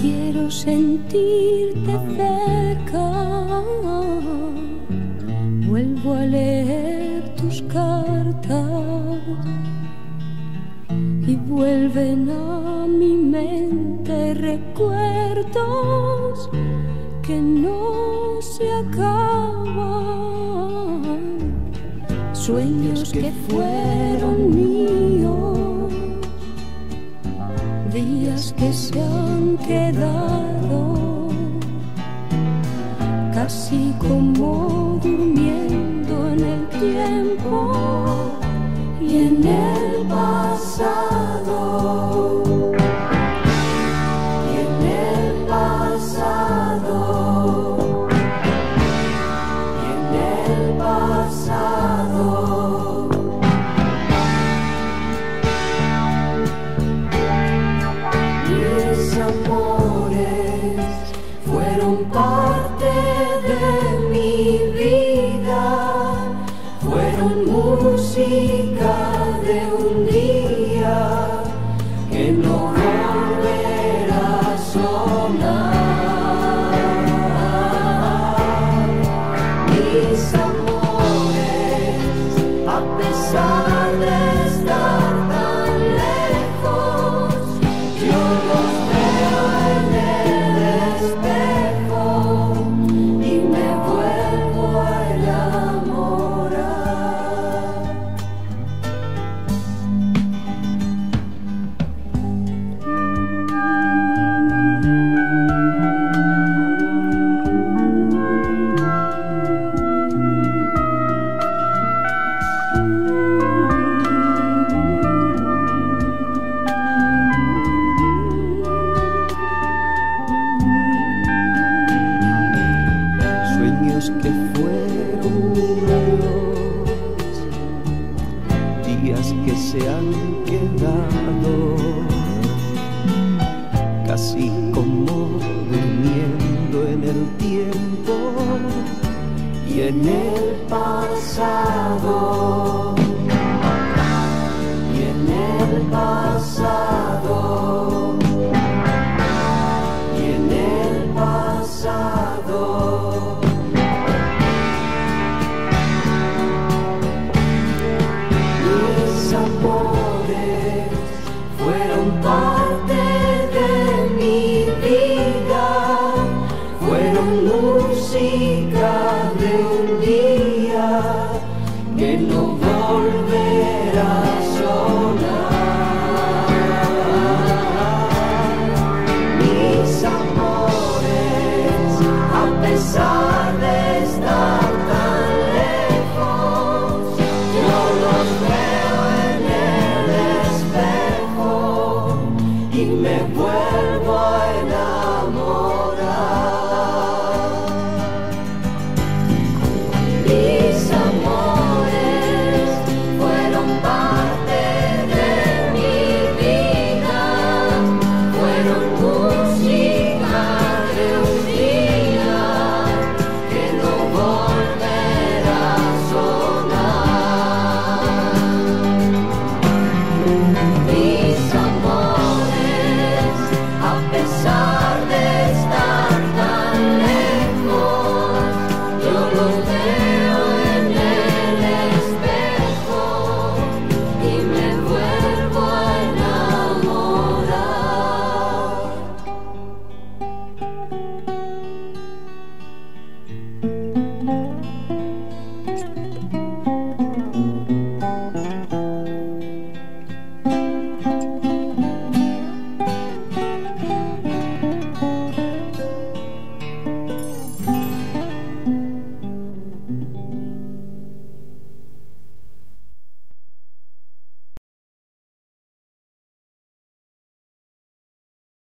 Quiero sentir vuelvo a leer tus cartas y vuelven a mi mente recuerdos que no se acaban, sueños que fueron Así como durmiendo en el tiempo y en el pasado. Y en el pasado. Y en el pasado. que fueron días que se han quedado casi como durmiendo en el tiempo y en el pasado.